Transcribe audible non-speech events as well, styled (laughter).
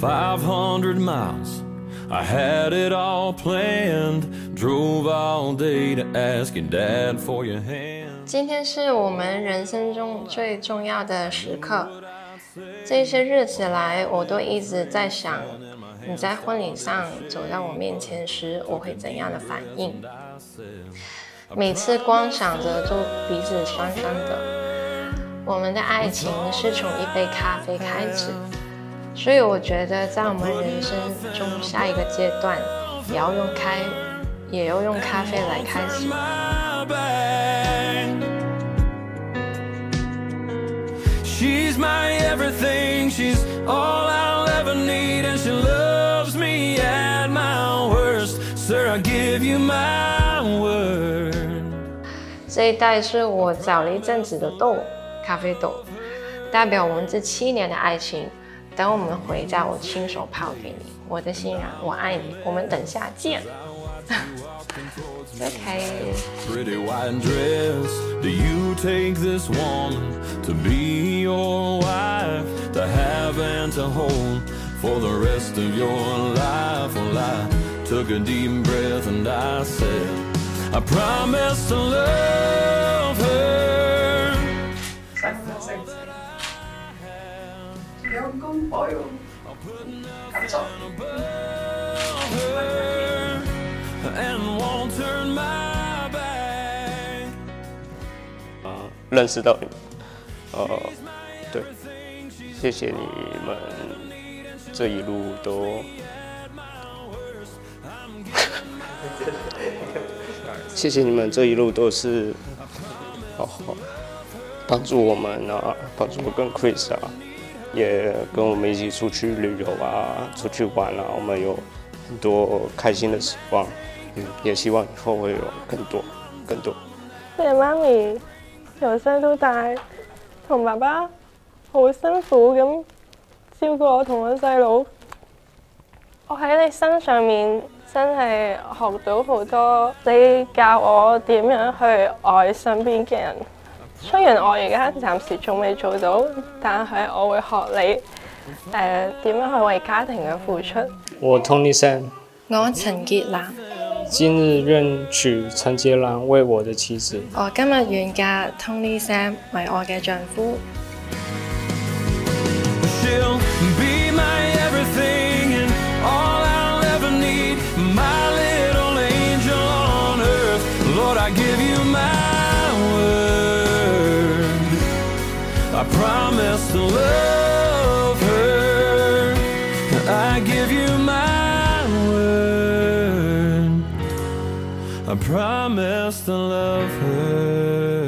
500 miles. I had it all planned. Drove all day to ask i n g dad for your hand. 今天是我们人生中最重要的时刻。这些日子来，我都一直在想，你在婚礼上走到我面前时，我会怎样的反应？每次光想着都鼻子酸酸的。我们的爱情是从一杯咖啡开始。所以我觉得，在我们人生中下一个阶段，也要用开，也要用咖啡来开始。这一袋是我找了一阵子的豆，咖啡豆，代表我们这七年的爱情。等我们回家，我亲手泡给你，我的欣然，我爱你。我们等下见。OK。 (laughs) Pretty white dress. Do you take this woman to be your wife, to have and to hold for the rest of your life? Well, I took a deep breath and I said, I promise to love 啊！认识到，呃，对，谢谢你们这一路都，谢谢你们这一路都是，哦，帮助我们啊，帮助我跟 Chris 啊。也跟我们一起出去旅游啊，出去玩啊，我们有很多开心的时光。嗯，也希望以后会有更多、更多。谢妈咪，由细到大，同爸爸好辛苦咁照顾我同我细佬。我喺你身上面真系学到好多，你教我点样去爱身边嘅人。虽然我而家暂时仲未做到，但系我会学你，诶点样去为家庭嘅付出。我 Tony Sam，我陈洁兰，今日愿娶陈洁兰为我的妻子。我今日愿嫁 Tony Sam 为我嘅丈夫。I promise to love her. I give you my word. I promise to love her.